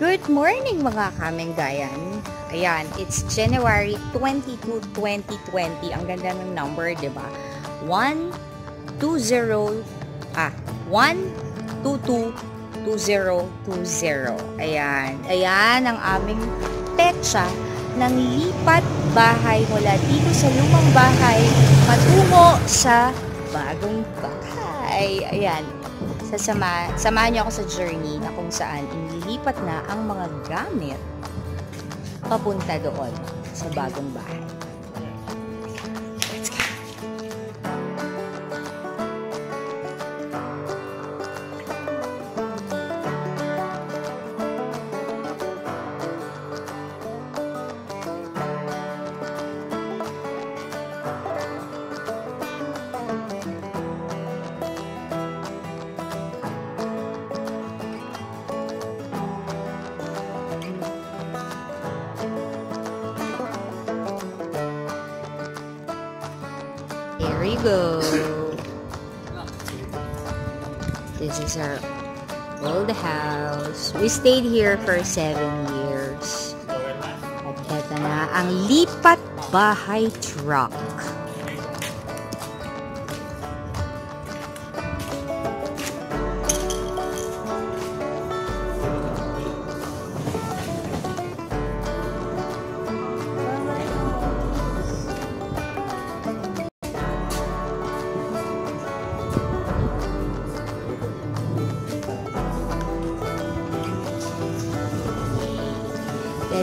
Good morning mga kamenggayan. Ayan, it's January 22, 2020. Ang ganda ng number, di ba? 1, 2, 0, ah, 1, 2, 2, 2, 0, 2, 0. Ayan. Ayan ang aming petsa ng lipat bahay mula dito sa lumang bahay patungo sa bagong bahay. Ayan. Sasama, samahan niyo ako sa journey na kung saan inilipat na ang mga gamit papunta doon sa bagong bahay. Here we go. This is our old house. We stayed here for seven years. At eto na ang lipat bahay truck.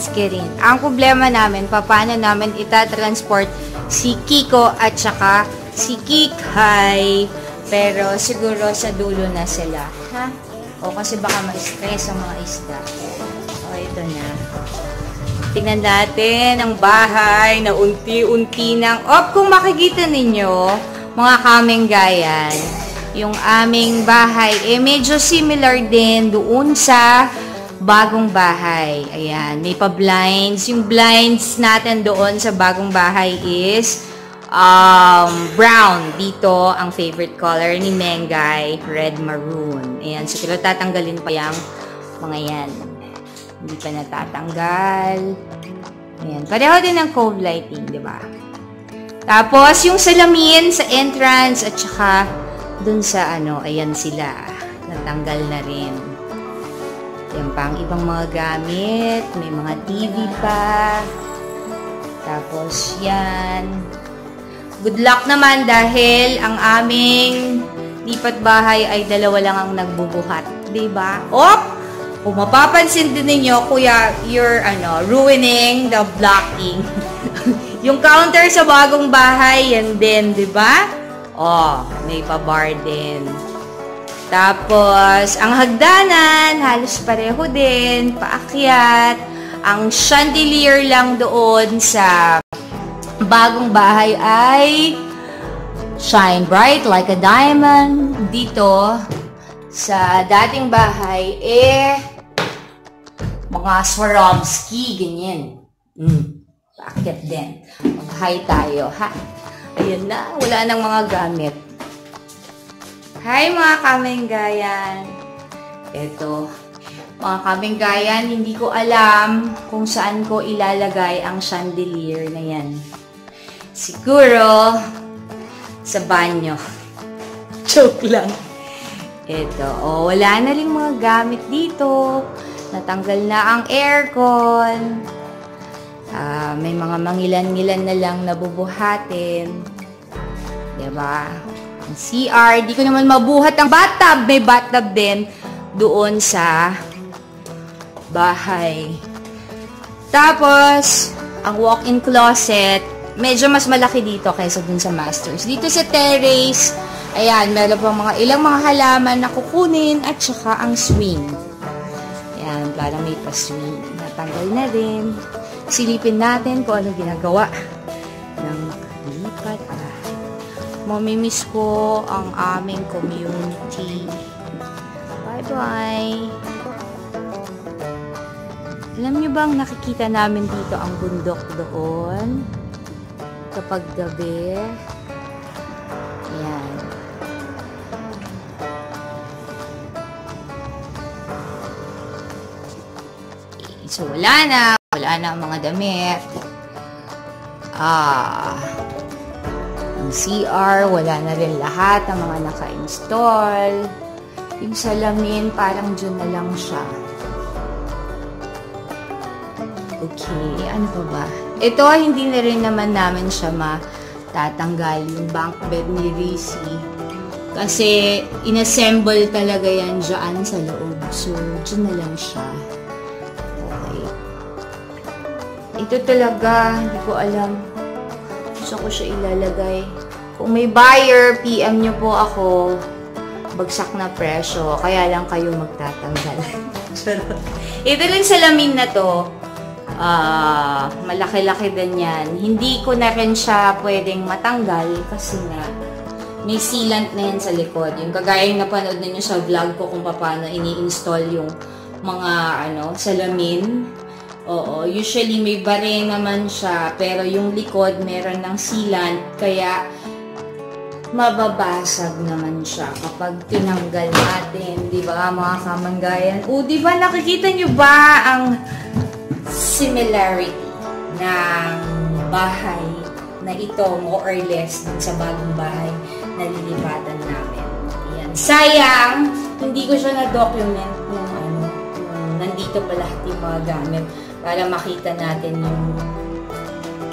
Let's get in. Ang problema namin, paano namin itatransport si Kiko at saka si Kikhay. Pero siguro sa dulo na sila. Ha? O kasi baka ma-stress ang mga isda. O ito na. Tingnan natin ang bahay na unti-unti nang... Op, kung makikita ninyo, mga kamenggayan, yung aming bahay, eh medyo similar din doon sa bagong bahay. Ayan, may pa-blinds. Yung blinds natin doon sa bagong bahay is um, brown. Dito, ang favorite color ni Mengay, red maroon. Ayan, so pero tatanggalin pa yung mga yan. Hindi pa natatanggal. Ayan, pareho din ng cove lighting, di ba? Tapos, yung salamin sa entrance at saka dun sa ano, ayan sila. Natanggal na rin. Yan pa ang ibang mga gamit. May mga TV pa. Tapos yan. Good luck naman dahil ang aming lipat bahay ay dalawa lang ang nagbubuhat. ba? Diba? Op! Kung mapapansin din ninyo, kuya, you're ano, ruining the blocking. yung counter sa bagong bahay, yan din, di ba? Oh, may pa-bar din. Tapos, ang hagdanan, halos pareho din, paakyat. Ang chandelier lang doon sa bagong bahay ay shine bright like a diamond. Dito, sa dating bahay, eh, mga Swarovski, ganyan. Mm, paakyat din. Mag-hi tayo, ha? Ayun na, wala nang mga gamit. Hi mga kamenggayan! Ito, mga kamenggayan, hindi ko alam kung saan ko ilalagay ang chandelier na yan. Siguro, sa banyo. Joke lang. Ito, oh, wala na rin mga gamit dito. Natanggal na ang aircon. Ah, may mga mangilan-ngilan na lang nabubuhatin. Diba? CR, di ko naman mabuhat ang bathtub. May bathtub din doon sa bahay. Tapos, ang walk-in closet, medyo mas malaki dito kaysa dun sa masters. Dito sa terrace, ayan, meron pang mga ilang mga halaman na kukunin at saka ang swing. Ayan, parang may pa-swing. Natanggal na rin. Silipin natin kung ano ginagawa ng lipat bahay. Mamimiss ko ang aming community. Bye-bye! Alam nyo bang nakikita namin dito ang bundok doon? Kapag gabi. Ayan. So, wala na. Wala na ang mga damit. Ah, CR, wala na rin lahat ang mga naka-install. Yung salamin, parang dyan na lang siya. Okay, ano pa ba? Ito, hindi na rin naman namin siya matatanggal, yung bunk bed ni Rizzy. Kasi, inassemble talaga yan dyan sa loob. So, dyan na lang siya. Okay. Ito talaga, hindi ko alam. Gusto ko siya ilalagay. Kung may buyer, PM nyo po ako. Bagsak na presyo. Kaya lang kayo magtatanggal. Ito rin salamin na to uh, malaki-laki din yan. Hindi ko na rin siya pwedeng matanggal kasi nga may sealant na yan sa likod. Yung kagaya yung napanood ninyo sa vlog ko kung paano ini-install yung mga ano, salamin. Oo, usually may bare naman siya, pero yung likod meron ng sealant, kaya mababasag naman siya kapag tinanggal natin, di ba mga kamanggayan? O, di ba nakikita nyo ba ang similarity ng bahay na ito more or less sa bagong bahay na lilipatan namin. Ayan. Sayang, hindi ko siya na-document kung ano, nandito pa lahat yung mga gamit para makita natin yung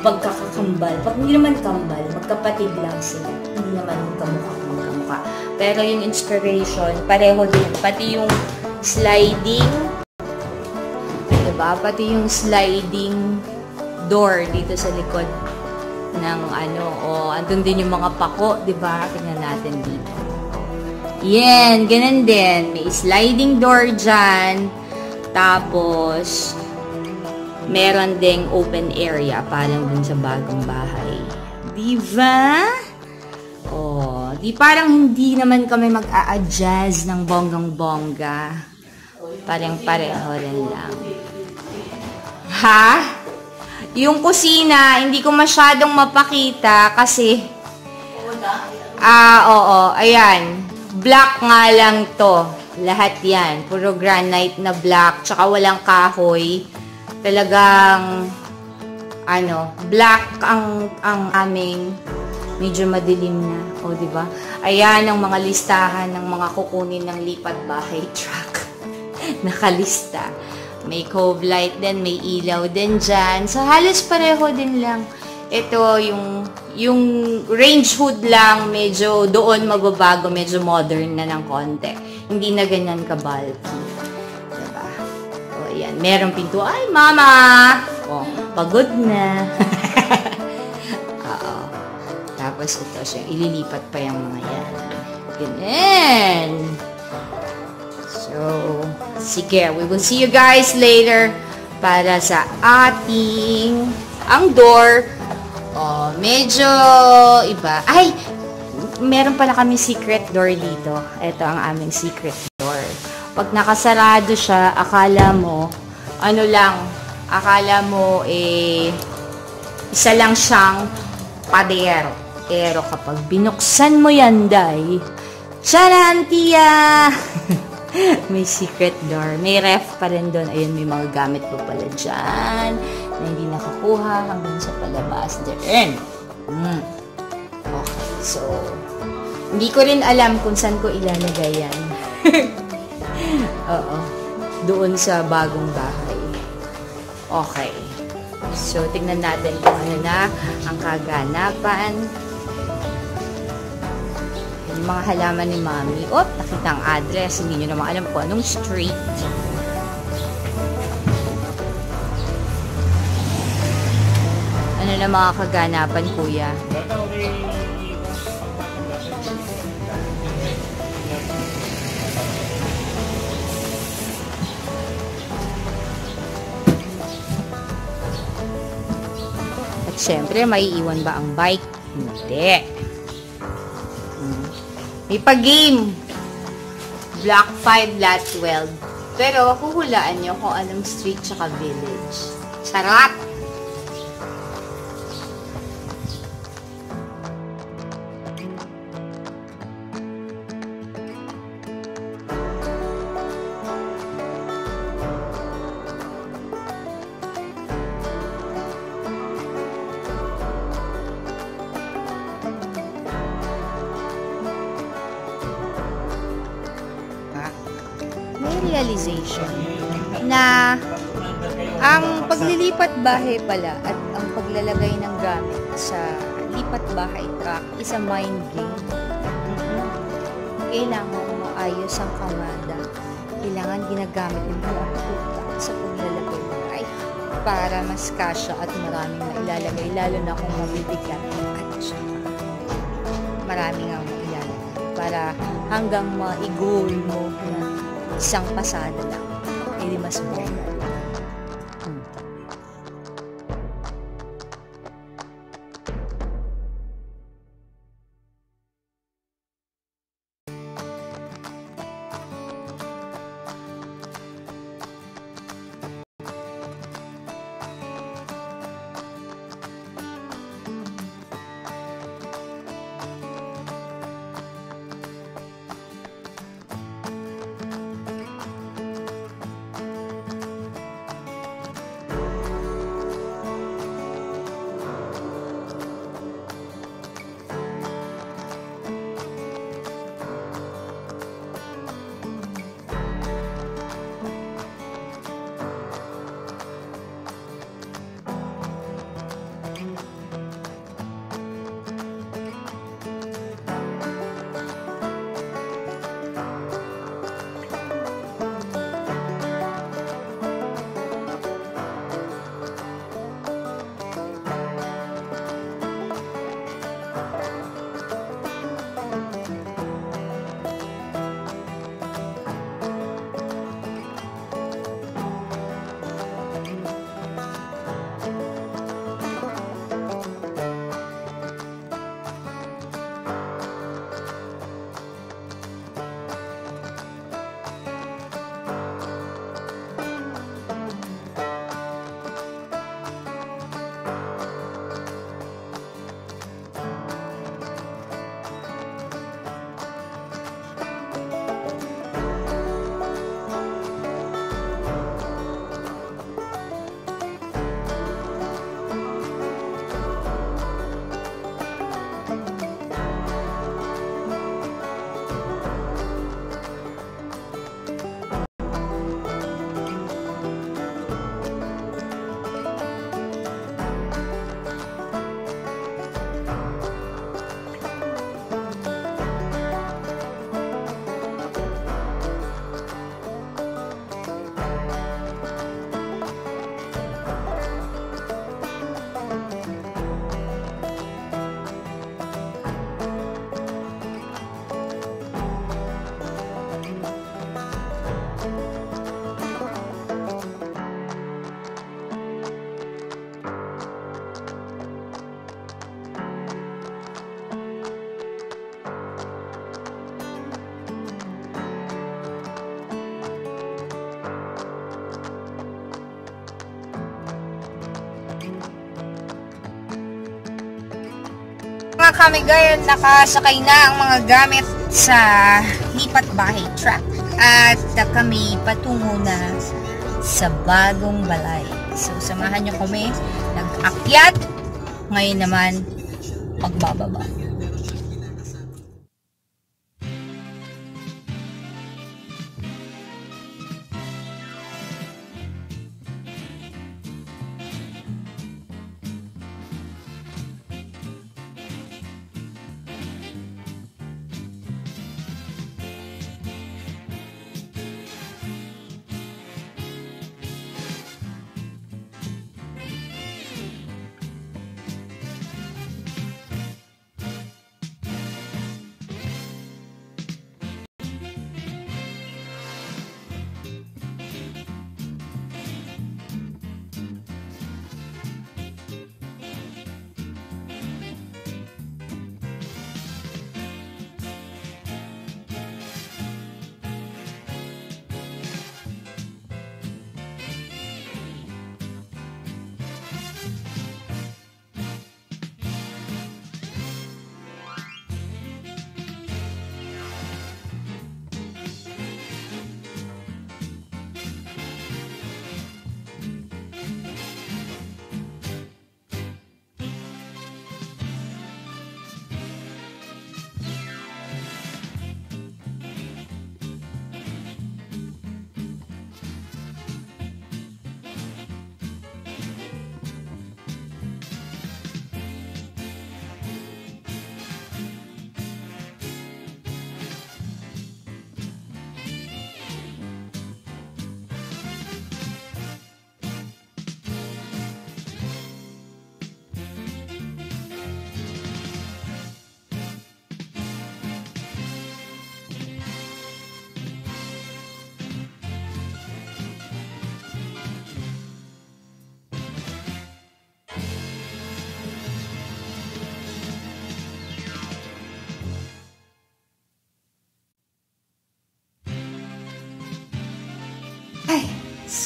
pagkakakambal. Pag hindi naman kambal, magkapatid lang sila. Hindi naman kamukha kamukha. Pero yung inspiration, pareho din. Pati yung sliding ba? Pati yung sliding door dito sa likod ng ano, o andun din yung mga pako, di ba? Tingnan natin dito. Yan, ganun din. May sliding door dyan. Tapos, meron ding open area parang dun sa bagong bahay. Di ba? Oh, di parang hindi naman kami mag-a-adjust ng bonggang-bongga. Parang pareho rin lang. Ha? Yung kusina, hindi ko masyadong mapakita kasi Ah, oo, ayan. Black nga lang to. Lahat yan. Puro granite na black. Tsaka walang kahoy. Talagang, ano, black ang, ang aming medyo madilim na. O, di ba? Ayan ang mga listahan ng mga kukunin ng lipat bahay truck. Nakalista. May cove light din, may ilaw din dyan. So, halos pareho din lang. Ito, yung, yung range hood lang, medyo doon magbabago, medyo modern na ng konti. Hindi na ganyan ka-bulky. Diba? Merong pinto. Ay, mama! O, pagod na. Oo. Tapos ito siya, ililipat pa yung mga yan. Ganyan. So, sige, we will see you guys later para sa ating ang door. Oh, medyo iba. Ay, meron pala kami secret door dito. Ito ang aming secret door. Pag nakasarado siya, akala mo, ano lang, akala mo, eh, isa lang siyang pader. Pero kapag binuksan mo yan, day, tiya! may secret door. May ref pa rin doon. Ayun, may mga gamit pa pala dyan na hindi nakakuha hanggang sa palabas. There. Mm. Okay, so, hindi ko rin alam kung saan ko ilalagay yan. Oo. Doon sa bagong bahay. Okay. So, tingnan natin kung ano na ang kaganapan yung mga halaman ni Mami. O, nakita ang address. Hindi nyo naman alam kung anong street. Ano na mga kaganapan, kuya? At syempre, maiiwan ba ang bike? Hindi. May pag-game. Block 5, lot 12. Pero, huhulaan nyo kung anong street tsaka village. Sarap! Realization na ang paglilipat bahay pala at ang paglalagay ng gamit sa lipat bahay truck is a mind game. Kailangan mo ayos ang kamada. Kailangan ginagamit mo ang utak sa paglalagay ng ay para mas kasya at maraming mailalagay lalo na kung mabibigat at saka maraming ang mailalagay para hanggang ma-goal mo na isang pasada lang. Hindi mas buhay. Mga kamigayan, nakasakay na ang mga gamit sa lipat bahay truck. At kami patungo na sa bagong balay. So, samahan nyo kami. Nag-akyat. Ngayon naman, pagbababa.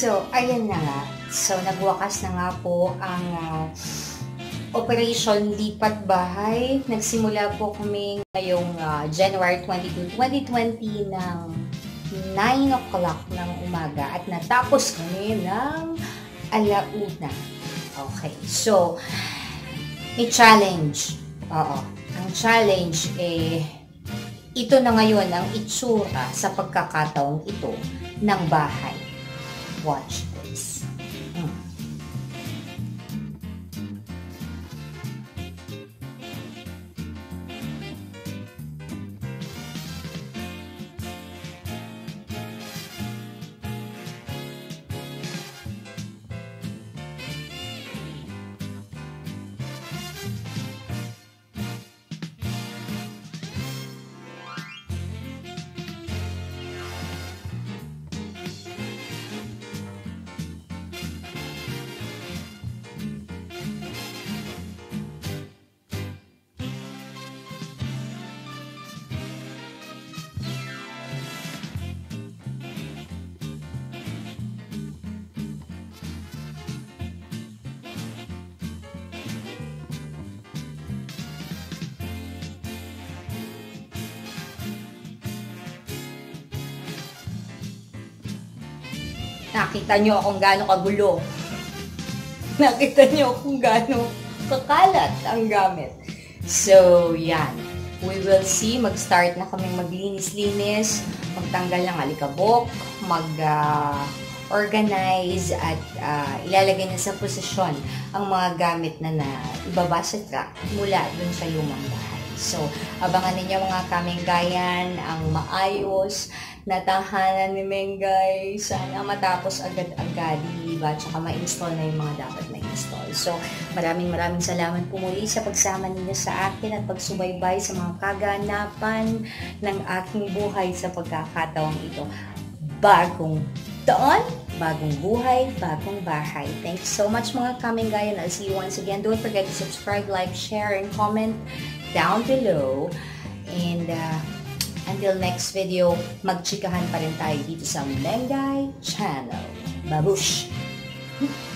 So, ayan na nga. So, nagwakas na nga po ang uh, Operation Lipat Bahay. Nagsimula po kami ngayong uh, January 22, 2020 ng 9 o'clock ng umaga at natapos kami ng alauna. Okay, so may challenge. Oo. Ang challenge eh ito na ngayon ang itsura sa pagkakataong ito ng bahay. Watch Nakita nyo akong gaano kagulo. Nakita nyo kung gaano kakalat ang gamit. So, yan. We will see. Mag-start na kaming maglinis-linis, magtanggal ng alikabok, mag-organize, uh, at uh, ilalagay na sa posisyon ang mga gamit na na ibaba sa mula dun sa lumang bahay. So, abangan ninyo mga kaming gayan, ang maayos, na tahanan ni Mengay. Sana matapos agad-agad, di ba? Tsaka ma-install na yung mga dapat ma-install. So, maraming maraming salamat po muli sa pagsama ninyo sa akin at pagsubaybay sa mga kaganapan ng aking buhay sa pagkakataong ito. Bagong taon, bagong buhay, bagong bahay. Thanks so much mga kaming gaya. I'll see you once again. Don't forget to subscribe, like, share, and comment down below. And uh, until next video, magchikahan pa rin tayo dito sa Mengay Channel. Babush!